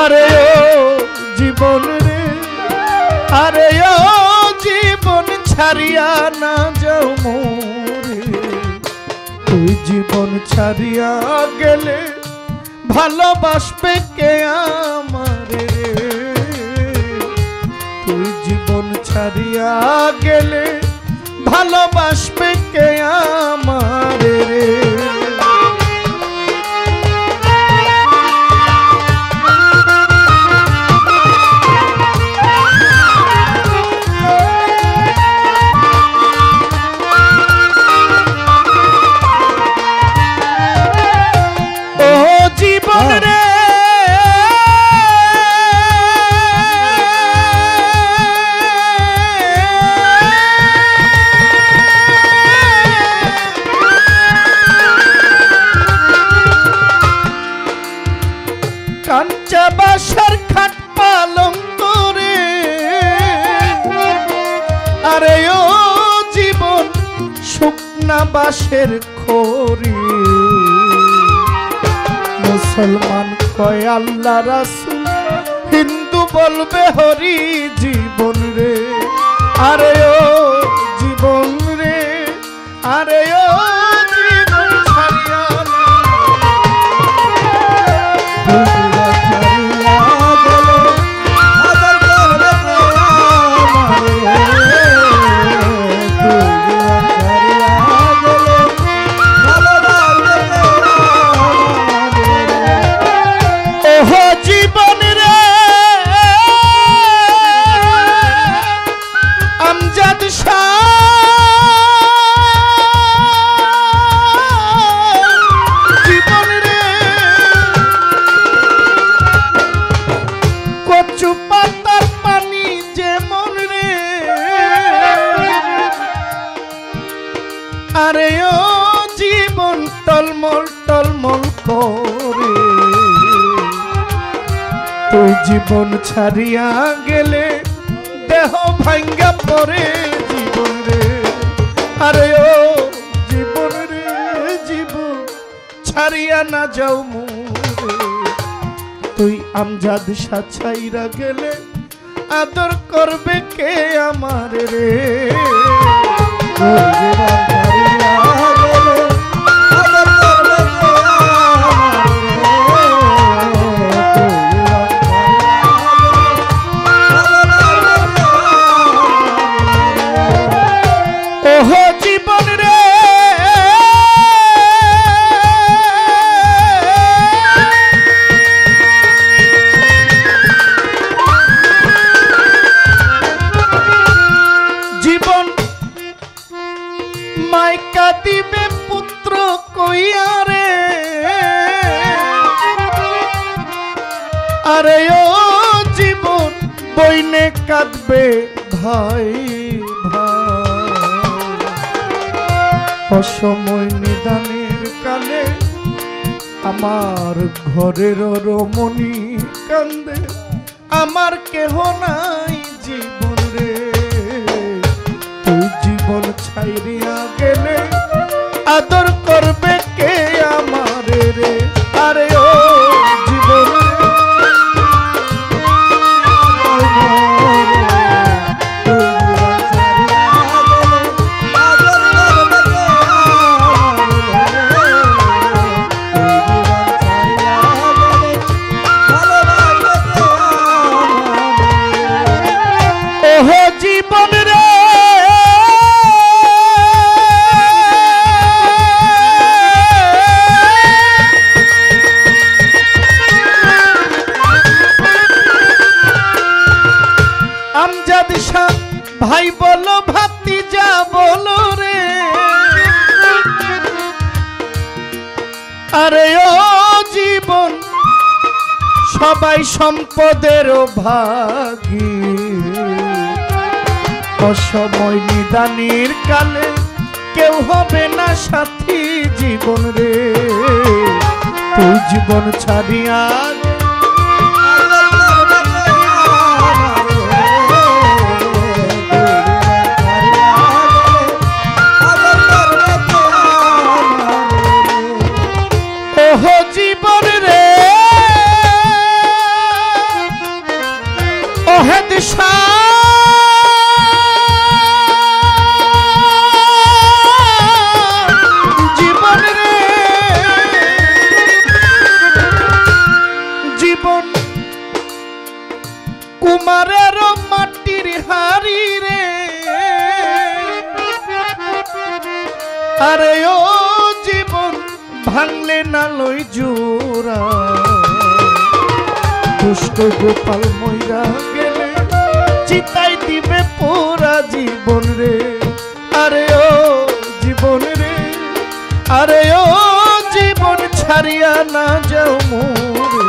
আরে ও জীবন রে, আরে ও জীবন ছাড়িয়া না যাও মোরে। তুই জীবন ছাড়িয়া গেলে ভালোবাসবে কে আমারে তুই জীবন ছাড়িয়া গেলে ভালোবাসবে কে আমারে? শুকনা খরি মুসলমান কয় আল্লাহ রাসুল, হিন্দু বলবে হরি জীবন রে। আরে ও জীবন রে, আরে ও করে। তুই জীবন ছাড়িয়া গেলে দেহ ভাঙ্গা পড়ে জীবন রে। আরে ও জীবন রে, জীবন ছাড়িয়া না যাও মুরে তুই আমজাদ সাছাইরা গেলে আদর করবে কে আমার রে? দিবে পুত্র কইয়া রে। আরে ও জীবন, বইনে কাঁদবে ভাই। অসময় নিদানের কালে আমার ঘরের রমণী কান্দে, আমার কেহ নাই জীবন রে। তুই জীবন ছাইরিয়া গেলে আদর করবে কে আমার রে? আরে ও ভাই বলো, ভাতিজা বলো রে। আরে ও জীবন, সবাই সম্পদের ভাগী। অসময় নিদানির কালে কেউ হবে না সাথী জীবন রে। তুই জীবন ছাড়িয়া জীবন রে। সা জীবন রে। জীবন কুমারের মাটির হারি রে। আরে ও ভাঙলে না লই জোড়া দুষ্ট গোপাল ময়রা গেলে চিতাই দিবে পোরা জীবন রে। আরে ও জীবন রে, আরে ও জীবন ছাড়িয়া না যাও মোরে।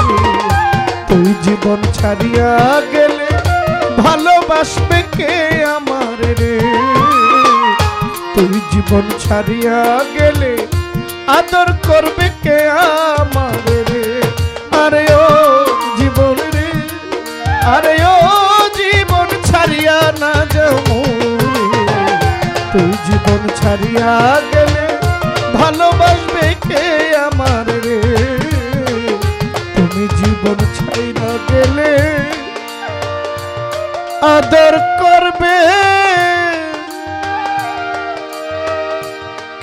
তুই জীবন ছাড়িয়া গেলে ভালোবাসবে কে আমার রে? তুই জীবন ছাড়িয়া গেলে আদর করবে কে আমার রে আরে ও জীবন রে, আরে ও জীবন ছাড়িয়া না যাও তুই জীবন ছাড়িয়া গেলে ভালোবাসবে কে আমার রে? তুমি জীবন ছাড়িয়া গেলে আদর করবে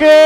কে